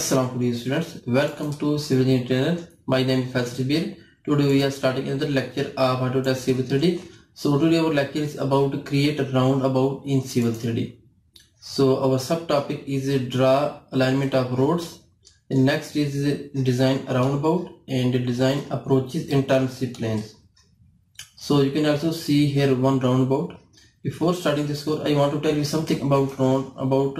Assalamu alaikum students. Welcome to Civil Engineering. My name is Faisal Shabbir. Today we are starting another lecture of Autodesk Civil 3D. So today our lecture is about to create a roundabout in Civil 3D. So our subtopic is a draw alignment of roads. And next is design a roundabout and design approaches in terms of planes. So you can also see here one roundabout. Before starting this course, I want to tell you something about round about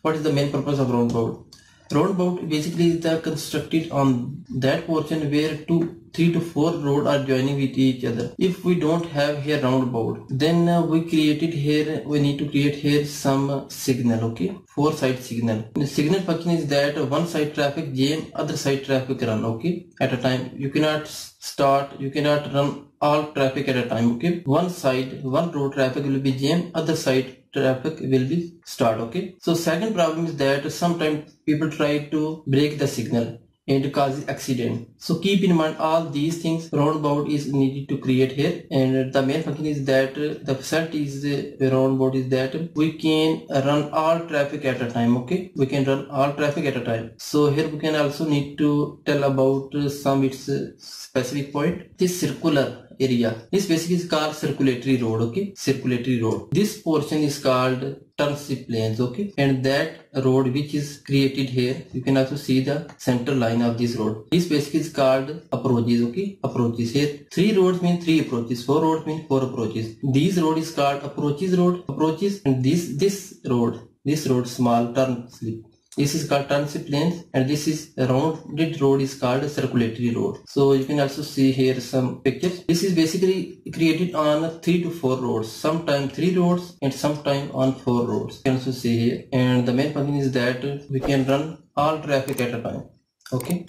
what is the main purpose of roundabout roundabout basically is constructed on that portion where two three to four road are joining with each other. If we don't have here roundabout then uh, we created here we need to create here some signal okay? Four side signal. The signal function is that one side traffic jam other side traffic run okay? At a time. You cannot start you cannot run all traffic at a time okay? One side one road traffic will be jam other side traffic will be start okay? So second problem is that sometimes people try to break the signal and cause accident. So keep in mind all these things roundabout is needed to create here. And the main function is that the facility is the roundabout is that we can run all traffic at a time okay? We can run all traffic at a time. So here we can also need to tell about some its specific point. This circular area. This basically is called circulatory road, okay? Circulatory road. This portion is called turnship planes, okay? And that road which is created here, you can also see the center line of this road. This basically is called approaches, okay? Approaches here. Three roads mean three approaches. Four roads mean four approaches. This road is called approaches road, approaches, and this this road, this road small turn slip this is called turn slip lanes and this is rounded road is called circulatory road. So you can also see here some pictures. This is basically created on three to four roads, sometime three roads and sometime on four roads. You can also see here. And the main function is that we can run all traffic at a time. Okay.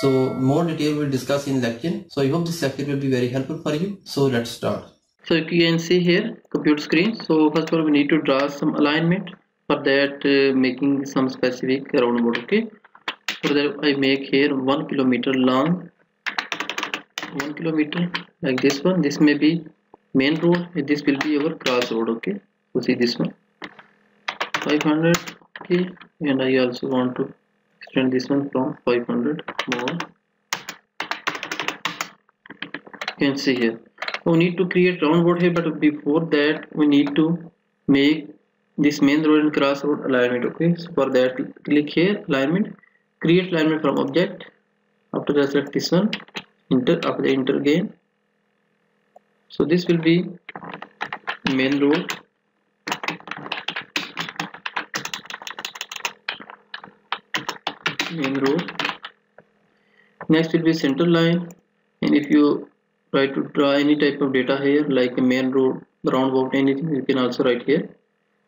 So more detail we'll discuss in lecture. So I hope this lecture will be very helpful for you. So let's start. So you can see here computer screen. So first of all we need to draw some alignment for that uh, making some specific roundabout okay? For that I make here one kilometer long. One kilometer like this one. This may be main road. This will be our cross road okay? So see this one? 500 okay and I also want to extend this one from 500 more. You can see here. We need to create roundabout here but before that we need to make this main road and cross road alignment okay? So for that click here alignment. Create alignment from object. After that select this one. Enter after the enter again. So this will be main road main road next will be center line. And if you try to draw any type of data here like a main road roundabout anything you can also write here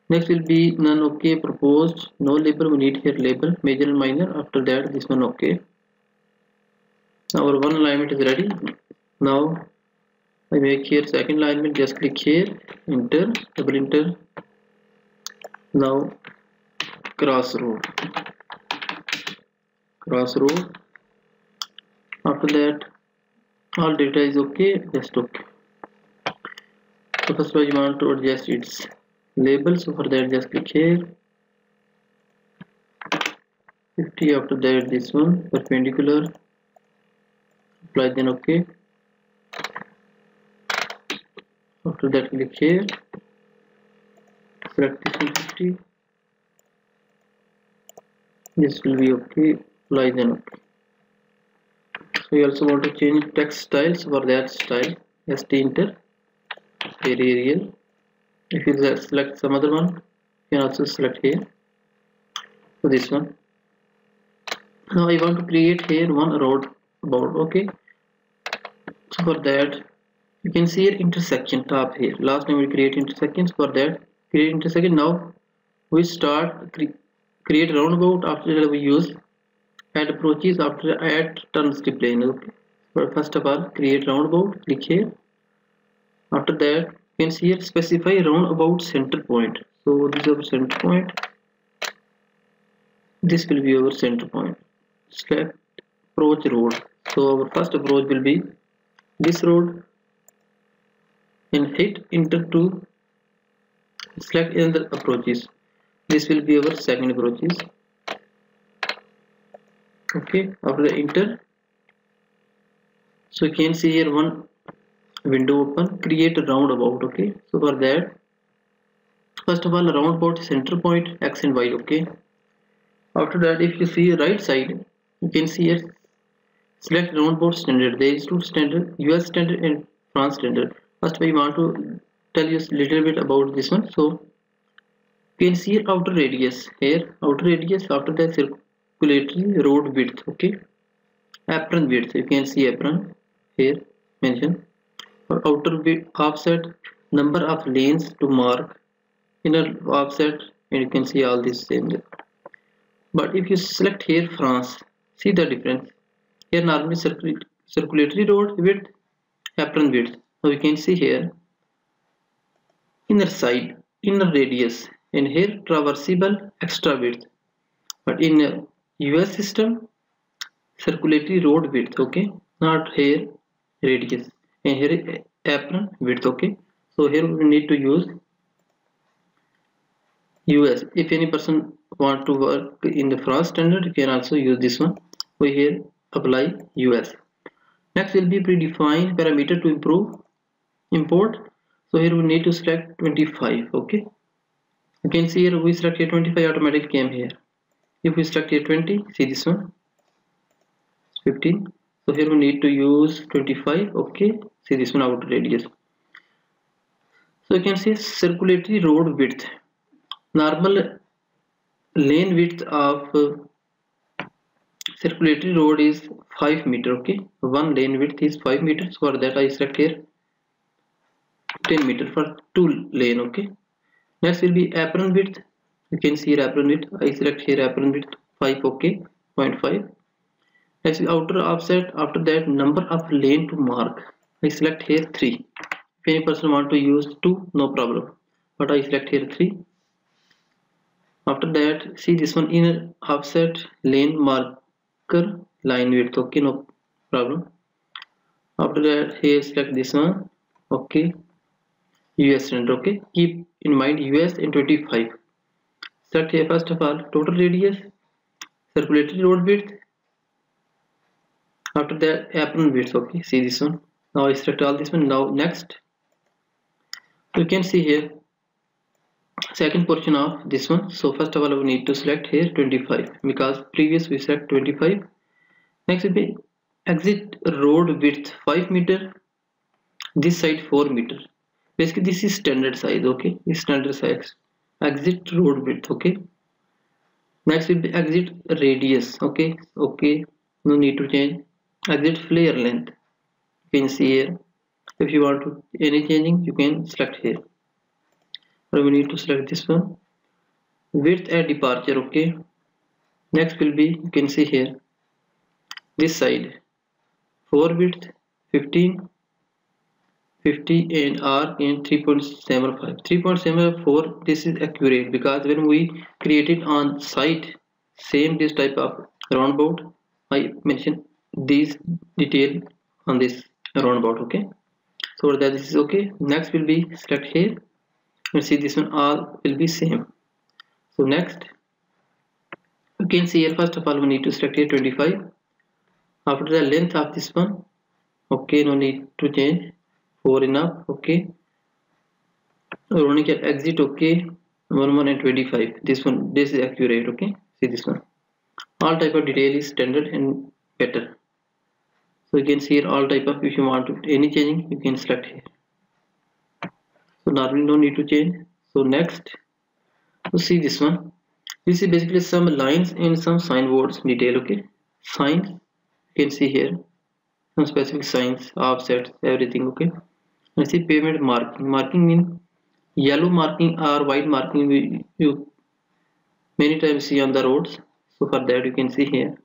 next will be none okay proposed. No label we need here label major and minor. After that this one okay. Our one alignment is ready. Now I make here second alignment. Just click here. Enter. Double enter. Now cross road cross road after that all data is okay. Just okay. So first you want to adjust its label so for that just click here. 50 after that this one perpendicular. Apply then ok. After that click here. Select this 50 this will be okay apply then ok. So you also want to change text styles for that style. St enter Arial if you select some other one you can also select here so this one. Now I want to create here one road about okay? So for that you can see here intersection top here. Last time we create intersections for that create intersection. Now we start cre create roundabout after that we use add approaches after add turn slip lane okay? But first of all create roundabout click here. After that you can see here specify roundabout center point. So this is our center point. This will be our center point. Select approach road. So our first approach will be this road and hit enter to select another approaches. This will be our second approaches. Okay after the enter so you can see here one window open create a roundabout okay? So for that first of all roundabout center point x and y okay? After that if you see right side you can see here select roundabout standard. There is two standard us standard and france standard. First we want to tell you a little bit about this one. So you can see outer radius here. Outer radius after that circulatory road width okay? Apron width you can see apron here mentioned for outer offset number of lanes to mark inner offset and you can see all this same. There but if you select here France see the difference. Here normally circulatory road width apron width. So we can see here inner side inner radius and here traversable extra width. But in US system circulatory road width okay not here radius and here eh, apron width okay? So here we need to use US if any person want to work in the France standard you can also use this one. We here apply US next will be predefined parameter to improve import. So here we need to select 25 okay? You can see here we select here 25 automatic came here. If we select here 20 see this one? 15 so here we need to use 25 okay see this one outer radius. So you can see circulatory road width. Normal lane width of uh, circulatory road is 5 meter okay? One lane width is 5 meters for that I select here 10 meter for two lane okay? Next will be apron width. You can see here apron width. I select here apron width 5 okay? 0.5 next outer offset. After that number of lane to mark I select here 3 if any person want to use 2 no problem. But I select here 3 after that see this one inner offset lane marker line width. Okay no problem. After that here select this one. Okay. Us standard okay. Keep in mind us in 25 select here first of all total radius circulatory road width. After that apron width okay. See this one now I select all this one now next you can see here second portion of this one. So first of all we need to select here 25 because previous we select 25 next will be exit road width 5 meter this side 4 meter. Basically this is standard size okay? This standard size. Exit road width okay? Next will be exit radius okay? Okay no need to change. Exit flare length see here. If you want to any changing you can select here. Or we need to select this one. Width at departure okay? Next will be you can see here. This side. 4 width 15 50 and R in 3.75 3.74 this is accurate because when we created on site same this type of roundabout I mentioned these detail on this roundabout okay? So that this is okay? Next will be select here. You see this one all will be same. So next. You can see here first of all we need to select here 25 after the length of this one okay no need to change. 4 enough okay? Running exit okay? 1 1 and 25 this one this is accurate okay? See this one. All type of detail is standard and better so you can see here all type of if you want any changing you can select here. So normally no need to change. So next to see this one. This is basically some lines and some signboards detail okay? Signs you can see here. Some specific signs offsets everything okay? And see pavement marking. Marking mean yellow marking or white marking we, you many times see on the roads. So for that you can see here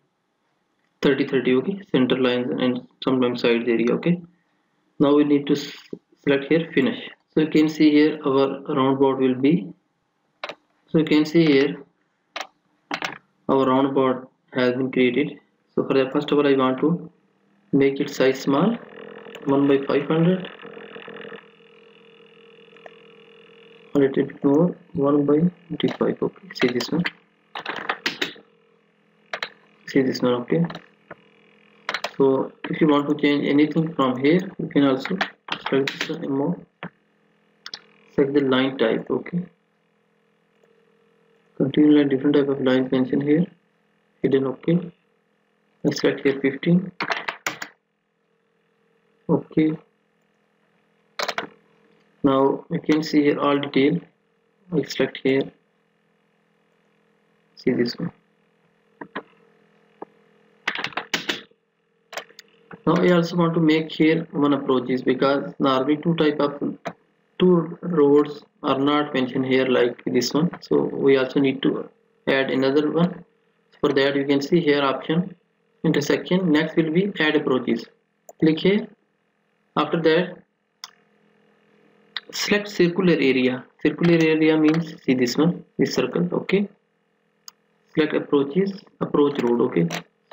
30 30 okay? Center lines and sometimes sides area okay? Now we need to select here finish. So you can see here our roundabout will be so you can see here our roundabout has been created. So for that first of all I want to make it size small 1 by 500 a little bit more 1 by 25 okay? See this one? See this one okay so if you want to change anything from here you can also select more select the line type okay. Continue line different type of lines mentioned here. Hidden okay. Let's select here 15 okay. Now you can see here all detail. I select here. See this one now I also want to make here one approaches because normally two type of two roads are not mentioned here like this one. So we also need to add another one. For that you can see here option intersection. Next will be add approaches. Click here. After that select circular area. Circular area means see this one this circle okay. Select approaches approach road okay.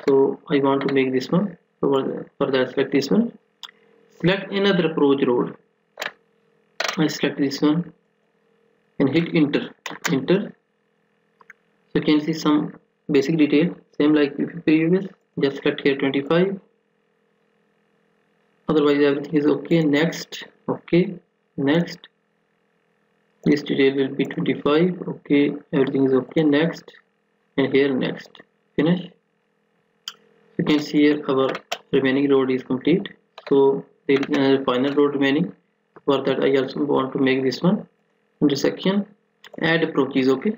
So I want to make this one for, that select this one. Select another approach road I select this one and hit enter. Enter. So you can see some basic detail same like previous just select here 25 otherwise everything is okay. Next okay. Next. This detail will be 25 okay. Everything is okay. Next. And here next. Finish. You can see here our remaining road is complete so is a final road remaining for that I also want to make this one intersection add approaches okay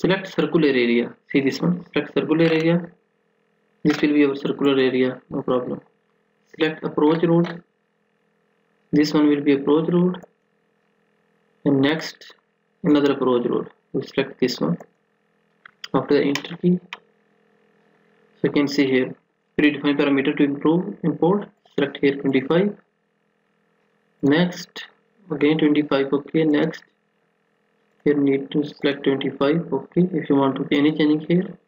select circular area see this one select circular area this will be our circular area no problem select approach road this one will be approach road and next another approach road we select this one after the enter key so you can see here. Predefine parameter to improve import select here 25 next again 25 okay next. Here need to select 25 okay if you want to any changing here.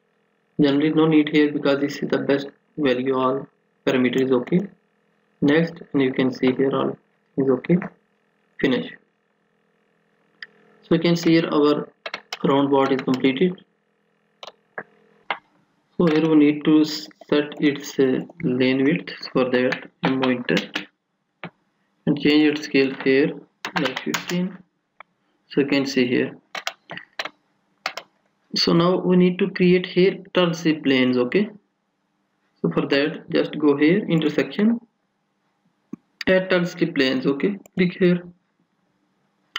Generally no need here because this is the best value all parameter is okay. Next and you can see here all is okay. Finish. So you can see here our roundabout is completed so here we need to set its uh, lane width for that enter and change its scale here like 15 so you can see here. So now we need to create here slip lanes okay? So for that just go here intersection add slip lanes okay? Click here.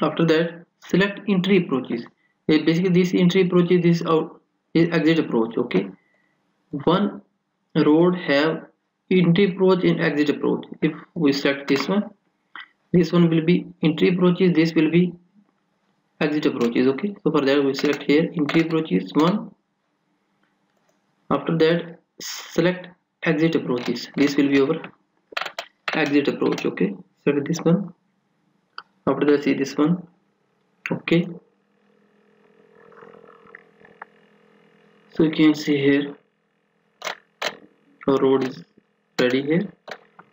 After that select entry approaches. Basically this entry approach is this out is exit approach okay one road have entry approach and exit approach. If we select this one this one will be entry approaches this will be exit approaches okay? So for that we select here entry approaches one. After that select exit approaches. This will be our exit approach okay? Select this one. After that see this one okay? So you can see here our road is ready here.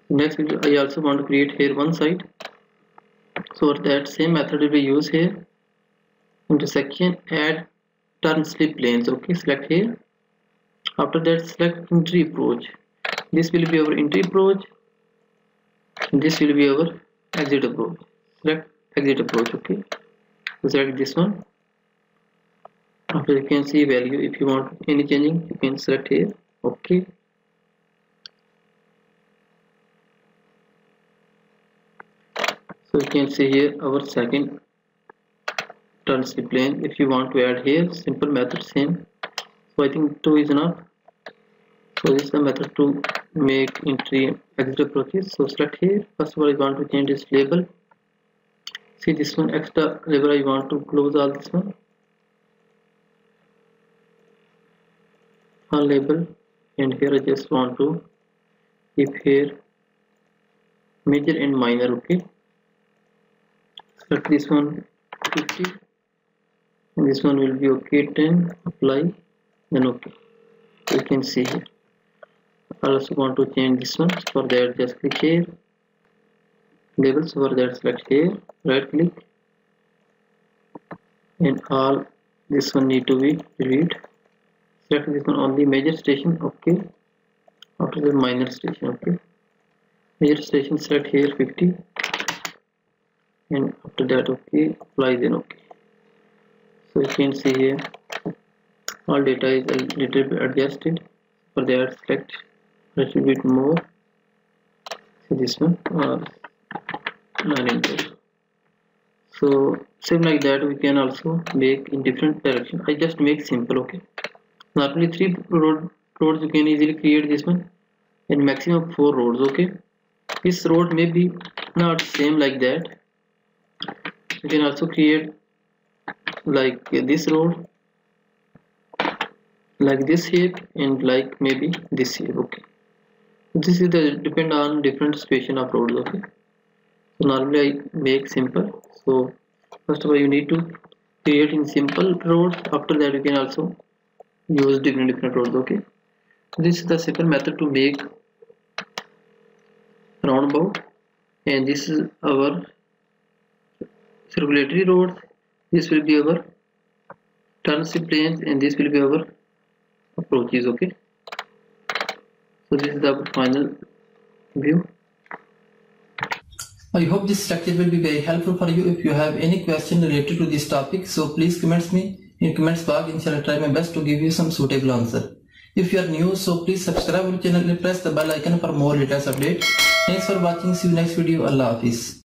Next I also want to create here one side so that same method will be used here intersection add turn slip lanes. Okay select here. After that select entry approach. This will be our entry approach. This will be our exit approach. Select exit approach okay. Select this one. After you can see value. If you want any changing you can select here. Okay so you can see here our second turn plane. If you want to add here simple method same. So I think 2 is enough. So this is the method to make entry exit approaches so select here. First of all I want to change this label. See this one extra label I want to close all this one. All label. And here I just want to keep here major and minor okay select this one 50 and this one will be okay 10 apply then okay. You can see here. I also want to change this one for that just click here. Labels for that select here. Right click. And all this one need to be delete select this one on the major station okay. After the minor station okay. Major station select here 50 and after that okay apply then okay. So you can see here all data is a little bit adjusted for that select. A little bit more. So this one? Uh, 9 so same like that we can also make in different direction. I just make simple okay. Normally three road roads you can easily create this one. And maximum four roads okay. This road may be not same like that you can also create like this road like this shape and like maybe this shape okay. This is the depend on different situation of roads okay. So normally I make simple. So first of all you need to create in simple roads after that you can also use different different roads okay. This is the second method to make roundabout and this is our circulatory roads this will be our turn slip lanes and this will be our approaches okay so this is the final view I hope this lecture will be very helpful for you. If you have any question related to this topic, so please comment me in comments box. Inshallah, try my best to give you some suitable answer. If you are new, so please subscribe our channel and press the bell icon for more latest updates. Thanks for watching. See you next video. Allah Hafiz.